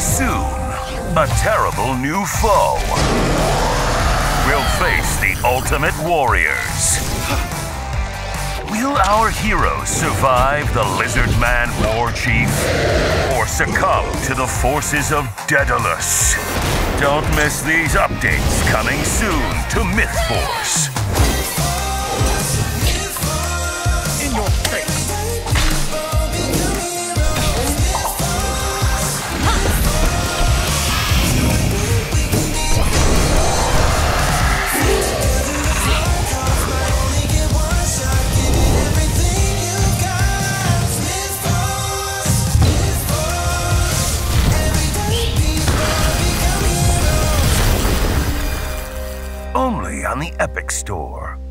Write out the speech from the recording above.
soon, a terrible new foe will face the Ultimate Warriors. Will our heroes survive the Lizard Man War Chief or succumb to the forces of Daedalus? Don't miss these updates coming soon to MythForce. Only on the Epic Store.